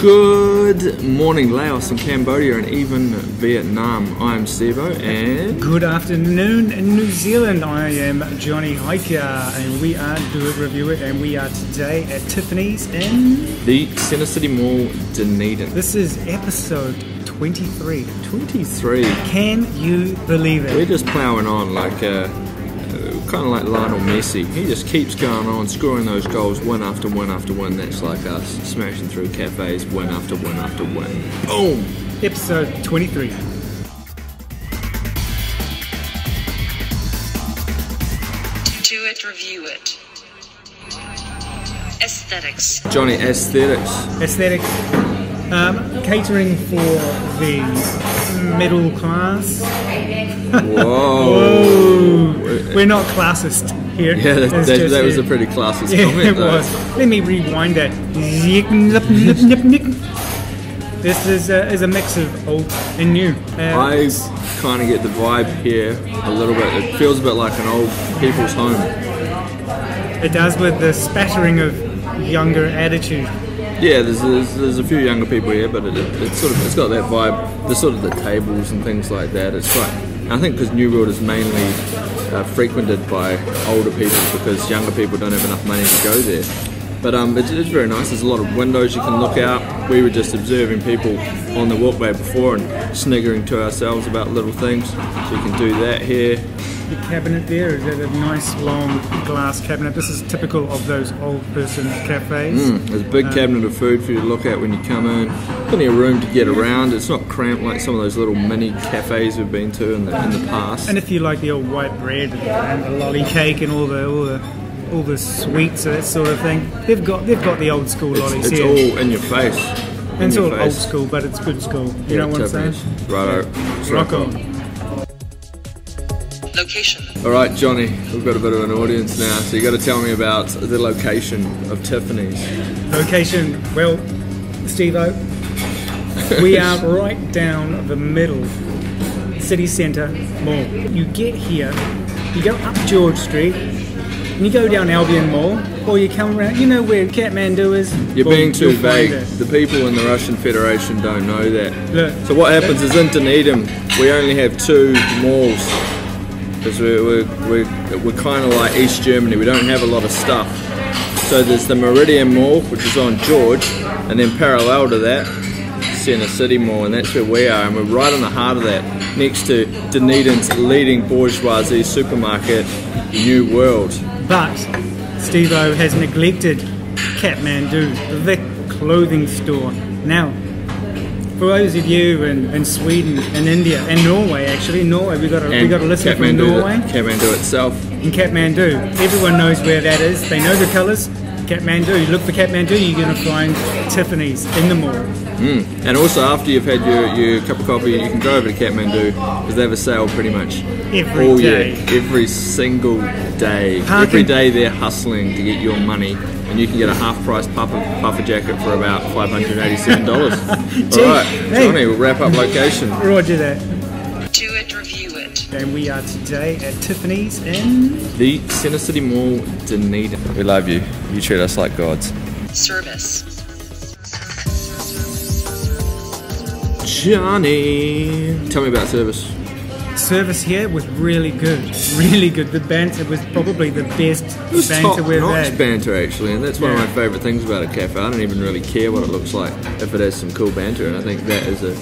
Good morning, Laos and Cambodia, and even Vietnam. I'm Stevo, and Good afternoon in New Zealand. I am Johnny Hiker, and we are Do It Review It, and we are today at Tiffany's in. the Center City Mall, Dunedin. This is episode 23. 23. Can you believe it? We're just plowing on like, uh, kind of like Lionel Messi. He just keeps going on, scoring those goals, one after one after one. That's like us, smashing through cafes, one after one after win. Boom! Episode 23. Do it, review it. Aesthetics. Johnny Aesthetics. Aesthetic. Um, catering for the middle class. Whoa! Oh, we're not classist here. Yeah, that, that, just that was a- pretty classist Yeah, comment. it though. was. Let me rewind that. This is a, is a mix of old and new. Uh, I kind of get the vibe here a little bit. It feels a bit like an old people's home. it does with the spattering of younger attitude. Yeah, there's, there's, there's a few younger people here, but it, it, it's sort of it's got that vibe. There's sort of the tables and things like that. It's quite. I think because New World is mainly uh, frequented by older people because younger people don't have enough money to go there. But um, it's, it's very nice. There's a lot of windows you can look out. We were just observing people on the walkway before and sniggering to ourselves about little things. So you can do that here. The cabinet there is that a nice long glass cabinet. This is typical of those old person cafes. Hmm, there's a big uh, cabinet of food for you to look at when you come in. Plenty of room to get around. It's not cramped like some of those little mini cafes we've been to in the in the past. And if you like the old white bread and the lolly cake and all the all the all the sweets and that sort of thing, they've got they've got the old school lollies It's, it's here. all in your face. and it's In all your old school, but it's good school. You Yeah, know what I'm saying? Let's Rock rock on. Location. All right, Johnny, we've got a bit of an audience now, so you got to tell me about the location of Tiffany's. Location, well, Steve-O, we are right down the middle, city centre mall. You get here, you go up George Street, and you go down Albion Mall, or you come around, you know where Kathmandu is? You're Boom, being too vague. The people in the Russian Federation don't know that. Look. So what happens is in Dunedin, we only have two malls because we're, we're, we're, we're kind of like East Germany. We don't have a lot of stuff. So there's the Meridian Mall, which is on George, and then parallel to that, Center City Mall, and that's where we are. And we're right in the heart of that, next to Dunedin's leading bourgeoisie supermarket, New World. But Steve-O has neglected Kathmandu, the clothing store. Now, for those of you in, in Sweden and India and Norway, actually Norway, we got a we got a listener from Kathmandu, Norway Kathmandu itself. in Kathmandu. Everyone knows where that is. They know the colours. Kathmandu. You look for Kathmandu, you're going to find Tiffany's in the mall. Hmm. And also, after you've had your, your cup of coffee, you can go over to Kathmandu because they have a sale pretty much Every all day. year, every single day. Parking- Every day they're hustling to get your money, and you can get a half price puffer, puffer jacket for about $587. all right, hey. Johnny, we'll wrap up location. Roger that. Do it, review it. And we are today at Tiffany's in The Center City Mall, Dunedin. We love you. You treat us like gods. Service. Johnny, tell me about service. service here was really good. Really good. The banter was probably the best It was banter top we've notch had. banter actually, and that's one Yeah. of my favourite things about a cafe. I don't even really care what it looks like if it has some cool banter, and I think that is a,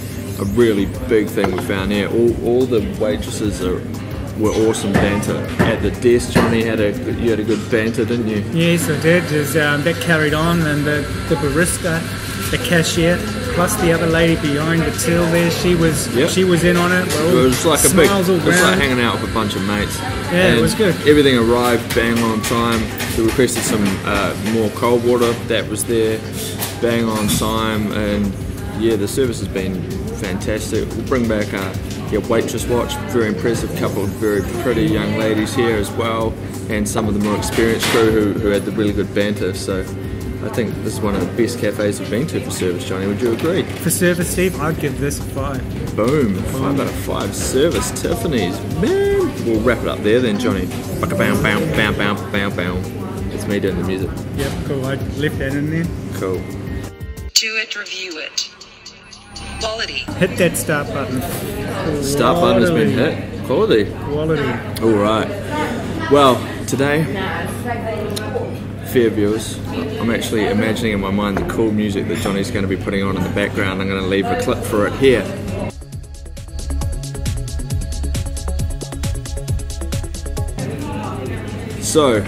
a really big thing we found here. All, all the waitresses are were awesome banter at the desk. Johnny had a you had a good banter, didn't you? Yes, I did. Is um, that carried on, and the, the barista, the cashier, plus the other lady behind the till there, she was Yep. she was in on it. It was like a big, it was like hanging out with a bunch of mates. Yeah, it was good. Everything arrived bang on time. We requested some uh, more cold water. That was there, bang on time, and yeah, the service has been fantastic. We'll bring back uh, your waitress watch. Very impressive couple of very pretty young ladies here as well, and some of the more experienced crew who, who had the really good banter. So. I think this is one of the best cafes we've been to for service, Johnny. Would you agree? For service, Steve, I'd give this a five. Boom. Five out of five service Tiffany's. Man. We'll wrap it up there then, Johnny. Bam, bam, bam, bam, bam, bam. It's me doing the music. Yep, cool. I left that in there. Cool. Do it, it, review it. Quality. Hit that start button. Start button has been hit. Quality. Quality. All right. Well, today, fair viewers, I'm actually imagining in my mind the cool music that Johnny's going to be putting on in the background. I'm going to leave a clip for it here. So,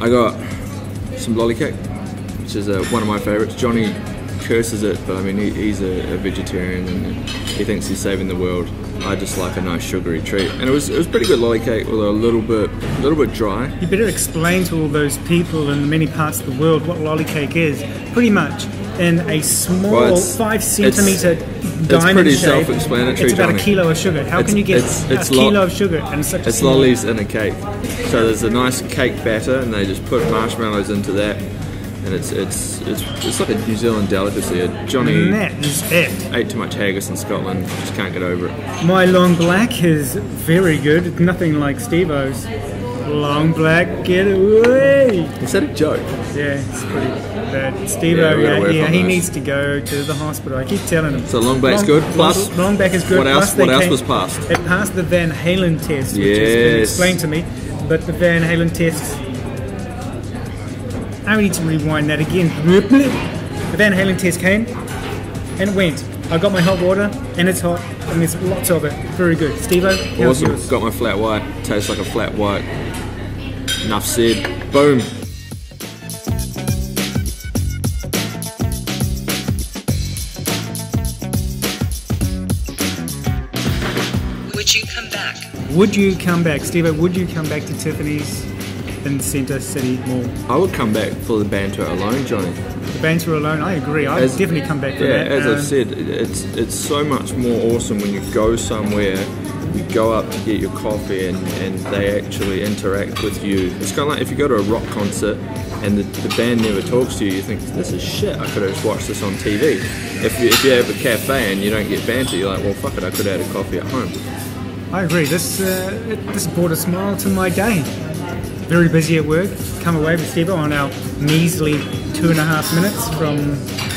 I got some lollycake, which is uh, one of my favourites. Johnny curses it, but I mean, he, he's a, a vegetarian and he thinks he's saving the world. I just like a nice sugary treat, and it was it was pretty good lolly cake, although a little bit a little bit dry. You better explain to all those people in many parts of the world what lolly cake is. Pretty much in a small Well, it's- five it's- centimeter it's diamond pretty shape. self-explanatory, It's about Johnny. a kilo of sugar. How It's- can you get it's- it's a kilo of sugar and such a It's lollies in a cake. So there's a nice cake batter, and they just put marshmallows into that, and it's it's it's, it's like a New Zealand delicacy. Uh, Johnny And that is it. ate too much haggis in Scotland, just can't get over it. My long black is very good. Nothing like Steve-O's. Long black, get away! Is that a joke? Yeah, it's pretty bad. Steve Yeah, O, we gotta yeah, yeah, he needs to go to the hospital. I keep telling him. So long black's Long- good. Plus, long, black is good. what else- what else came- was passed? It passed the Van Halen test, which has been Yes. explained to me. But the Van Halen test, I need to rewind that again. The Van Halen test came and it went. I got my hot water and it's hot and there's lots of it. Very good. Steve how's awesome. yours? Got my flat white. Tastes like a flat white. Enough said. Boom. Would you come back? Would you come back, Steve would you come back to Tiffany's in the Centre City Mall? I would come back for the banter alone, Johnny. The banter alone, I agree. I'd As- definitely come back for Yeah, that. as Um, I've said, it's it's so much more awesome when you go somewhere, you go up to get your coffee, and, and they actually interact with you. It's kind of like if you go to a rock concert and the, the band never talks to you, you think this is shit. I could have just watched this on TV. If you, if you have a cafe and you don't get banter, you're like, well, fuck it, I could have had a coffee at home. I agree. This uh, it- this brought a smile to my day. Very busy at work. Come away with Steve on our measly two and a half minutes from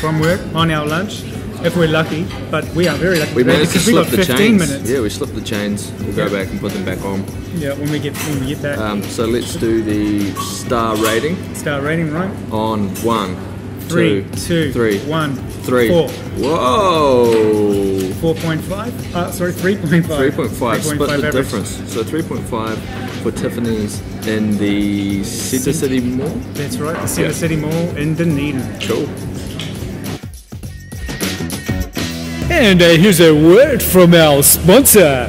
from work on our lunch, if we're lucky. But we are very lucky We managed to slip got the 15 chains. minutes. Yeah, we slipped the chains. We'll go Yeah. back and put them back on. Yeah, when we get when we get that Um, so let's do the star rating star rating, right? on one, Three, two, two, three, one, three. four. Whoa! 4.5? Uh, sorry, 3.5. 3.5, split the average. difference. So 3.5 for Tiffany's in the Center City Mall. That's right, the Centre Yeah. City Mall in Dunedin. Cool. And uh, here's a word from our sponsor.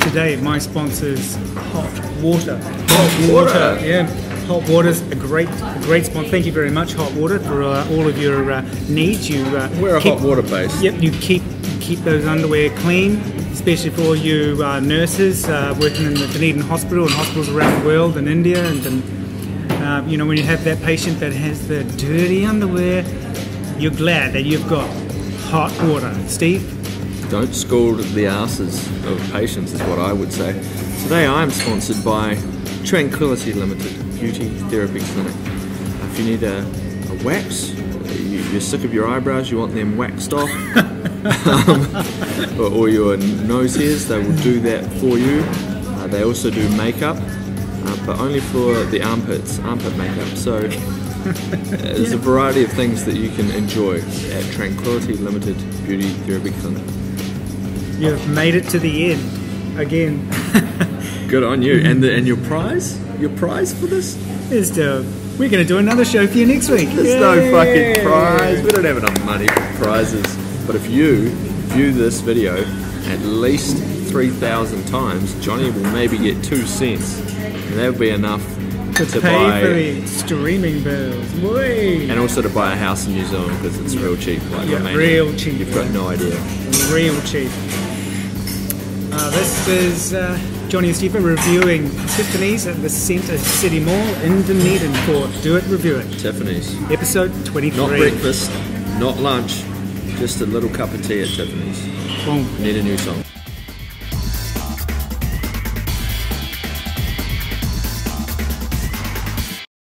Today, my sponsor's hot water. Hot water. Yeah, hot water's a great, a great sponsor. Thank you very much, hot water, for uh, all of your uh, needs. You uh, We're a keep- hot water base. Yep, you keep keep those underwear clean, especially for all you uh, nurses uh, working in the Dunedin Hospital and hospitals around the world, in India, and, and uh, you know when you have that patient that has the dirty underwear, you're glad that you've got hot water. Steve, Don't scald the asses of patients, is what I would say. Today I am sponsored by Tranquility Limited Beauty Therapy Clinic. If you need a, a wax, you, you're sick of your eyebrows, you want them waxed off, um, or, or your nose hairs, they will do that for you. Uh, they also do makeup, uh, but only for the armpits, armpit makeup. So uh, there's a variety of things that you can enjoy at Tranquility Limited Beauty Therapy Clinic. you've made it to the end again. Good on you. And the, and your prize? Your prize for this? Is to we're going to do another show for you next week. There's no fucking prize. We don't have enough money for prizes. But if you view this video at least 3,000 times, Johnny will maybe get two cents. And that would be enough to to pay buy for streaming bills. Boy, and also to buy a house in New Zealand because it's real cheap. Like Yeah, Romania. real cheap, You've got no idea. real cheap. Uh, this is uh, Johnny and Stephen reviewing Tiffany's at the Centre City Mall in Dunedin for Do It Review It, Tiffany's. episode 23. Not breakfast, not lunch, just a little cup of tea at Tiffany's. Boom. Need a new song.